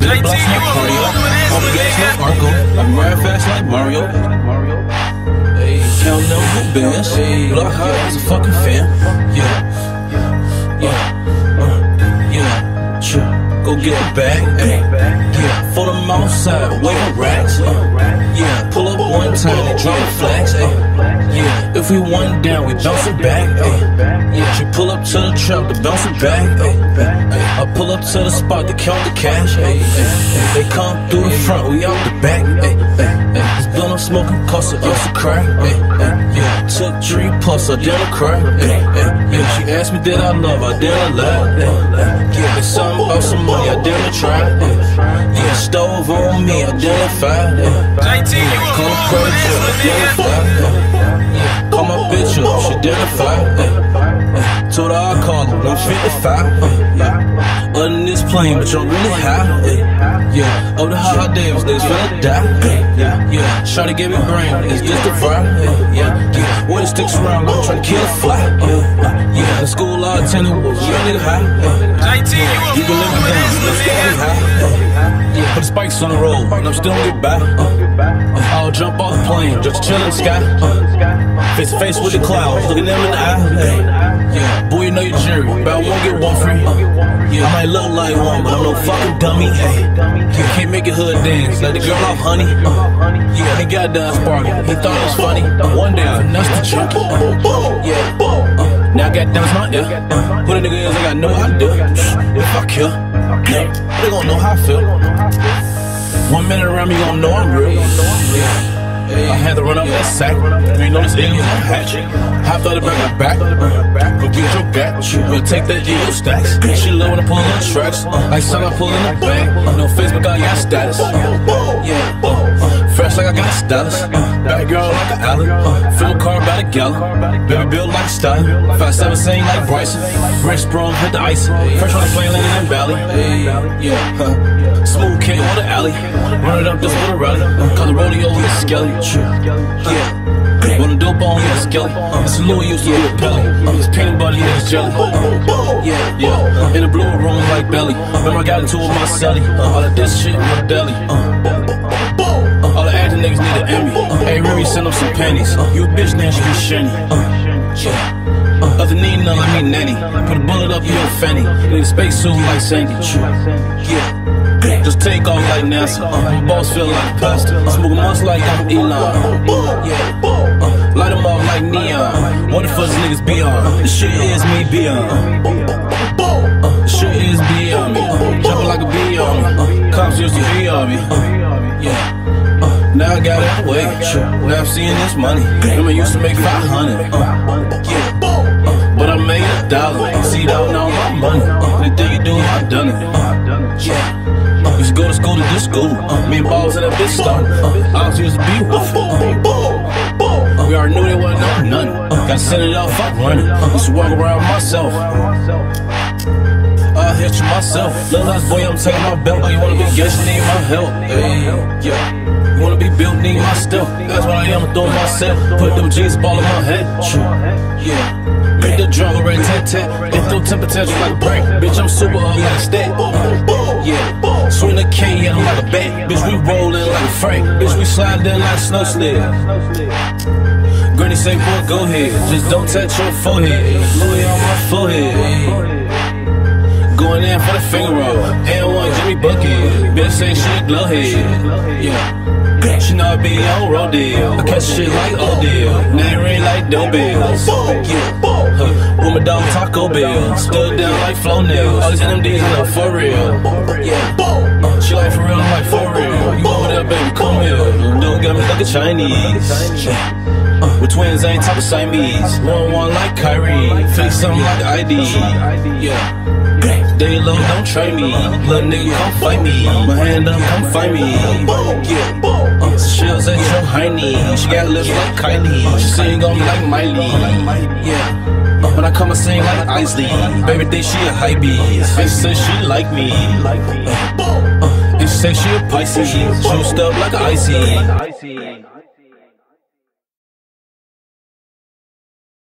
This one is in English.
Cardio. All the gas no arco. I'm ride fast like Mario. Hey, a fucking. Yeah. Yeah. Uh, yeah. Go get a bag. Ay. Yeah. For them outside, wave racks. Uh, yeah. Pull up one time and drop a flags. Ay. Yeah. If we one down, we bounce it back. Ay. Yeah. She pull up to the trap to bounce it back. Ay. Up to the spot to count the cash. Ay. Ay. They come through the front, we out the back. Ay. Ay. Ay. This blunt I'm smoking cost an ounce of crack. Ay. Ay. Yeah. Took three plus, I didn't cry. Ay. Ay. Yeah. She asked me did I love, I didn't lie. Ay. Ay. Yeah. It's something about some money, I didn't try. Ay. Yeah. Stove on me, I didn't fight. JT, you a credit for check, this, didn't fight. Call my bitch up, she didn't fight. Told her I call her, I'm 55. Yeah. Other than this plane, but you're really high. Yeah. Yeah. Oh, the hot days, niggas finna die. Yeah. Yeah. Shawty gave me brain, is this the vibe? Yeah. Yeah. yeah. When it sticks around, I'm trying to kill a fly. Yeah. Yeah. The school I attended was real nigga high. Yeah. JT, you a You can live it down, this, let's get high. Spikes on the road, and I'm still get by. Uh, I'll jump off plane, just chill in the sky. Uh, face to face with the clouds, looking them in the eye. Hey. Yeah, boy, you know your jury, but I won't get one free. Yeah, I might look like one, but I'm no fucking dummy. Hey, yeah, can't make it hood dance, let the girl off honey. Uh, yeah, he got done sparking, he thought it was funny. One day, I finessed the junkie. Uh, yeah, uh, now I got diamonds in my ear. Uh, who the nigga is, I got no idea. If I kill, yeah, they gon' know how I feel. One minute around me, gon' know I'm real. Yeah. I had to run up that sack. You know this aliens on hatch. Hopped out the back back. Go get your gat. We'll take that ego stacks. She love when I pull in the tracks. Uh, like son, I pull in the bag. No Facebook, I got status. Yeah. Uh, uh, like I got stylus. Uh, Back girl like an alley. Fill a uh, car by the gallon. Baby built like a style. Five seven sing like Bryson. Rich sprung, hit the ice. Fresh on the plane, landing in Valley. Yeah. huh. Smooth king on the alley. Run it up with a rally. Uh, Call the rodeo with a skelly. Yeah. When the dope on, yeah, skelly. It's a Louis used to be a pelly. It's peanut butter, yeah, it's jelly. Yeah, yeah. In the blue room like belly. Remember I got into it with my celly. All of this shit with the acting niggas need an Emmy. Hey, Remy, send them some pennies. You a bitch, now she be shenny. Yeah. Other need none like me, nanny. Put a bullet up your fanny. Need a space suit like Sandy. Yeah. Just take off like NASA. Uh, boss feel like pasta. Smoke much like I'm Elon. Yeah. Uh, light 'em up like neon. What the fuck niggas be on? This shit is me beyond. Uh, shit is beyond me. Uh, jumping like a bee on me. Uh, cops used to be on me. Uh. Uh, now I got it away. Now I'm seeing this money. Remember, used to make 500. Uh, yeah. Uh, but I made a dollar. See, that now my money. Uh, anything you do, I done it. Uh, yeah. Uh, used to go to school to this school. Uh, me and balls in that bitch star. Uh, I was used to be with. Uh, we already knew they wasn't up nothing. Uh, gotta send it off, fuck running. Uh, used to walk around myself. I hit you myself. Little last boy, I'm taking my belt. Oh, you wanna be guest, you need my help. Hey, yeah. Wanna be built, need my stuff. That's what I am, doing myself. Put them jeans ball in my head. Yeah. Make the drum already tat tat. It through temper tantrum like a break. Bitch, I'm super up like a stat. Yeah. Swing the K, yeah, I'm like a bat. Bitch, we rollin' like a Frank. Bitch, we slide in like a snow sled. Granny say, boy, go ahead. Just don't touch your forehead. Louis on my forehead. Going in for the finger roll. And one Jimmy Bucket. Bitch say she a glowhead. Yeah. She know I be on road deal. I catch shit like Odell. Name ring like dough bills. Yeah. Huh. With my dog Taco Bill. Stood down like Flo nails. All these NMDs know for real. Yeah. Uh, she like for real, I'm like for real. You over there, baby, come here. Don't got me like a Chinese. Yeah. Uh, with twins, I ain't talking Siamese. One one like Kyrie. Face something like ID. Yeah. They low, don't try me. Little nigga, come fight me. My hand up, come fight me. Yeah. Uh, shells at your hiney. She got lips like Kylie. She sing on me like Miley. Yeah. Uh, when I come, I sing like Isley. Baby, think she a hype beast. Bitch says she like me. Uh, uh, and she she a Pisces. Juiced up like a icy.